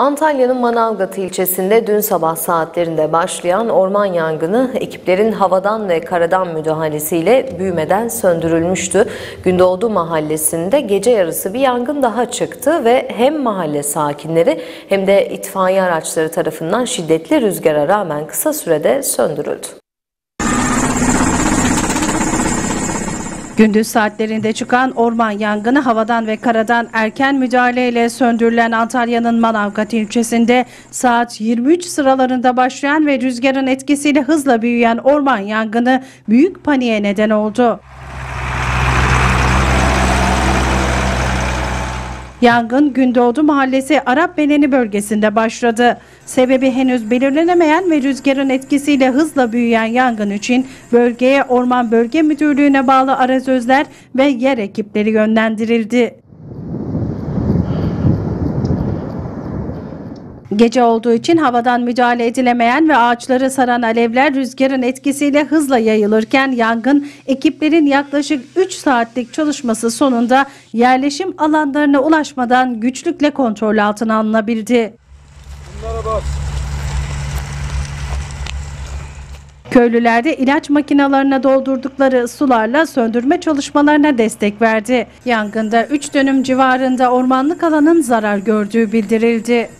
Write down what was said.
Antalya'nın Manavgat ilçesinde dün sabah saatlerinde başlayan orman yangını ekiplerin havadan ve karadan müdahalesiyle büyümeden söndürülmüştü. Gündoğdu mahallesinde gece yarısı bir yangın daha çıktı ve hem mahalle sakinleri hem de itfaiye araçları tarafından şiddetli rüzgara rağmen kısa sürede söndürüldü. Gündüz saatlerinde çıkan orman yangını havadan ve karadan erken müdahaleyle söndürülen Antalya'nın Manavgat ilçesinde saat 23 sıralarında başlayan ve rüzgarın etkisiyle hızla büyüyen orman yangını büyük paniğe neden oldu. Yangın Gündoğdu Mahallesi Arap Beleni bölgesinde başladı. Sebebi henüz belirlenemeyen ve rüzgarın etkisiyle hızla büyüyen yangın için bölgeye Orman Bölge Müdürlüğü'ne bağlı arazözler ve yer ekipleri yönlendirildi. Gece olduğu için havadan müdahale edilemeyen ve ağaçları saran alevler rüzgarın etkisiyle hızla yayılırken yangın ekiplerin yaklaşık 3 saatlik çalışması sonunda yerleşim alanlarına ulaşmadan güçlükle kontrol altına alınabildi. Köylüler de ilaç makinalarına doldurdukları sularla söndürme çalışmalarına destek verdi. Yangında 3 dönüm civarında ormanlık alanın zarar gördüğü bildirildi.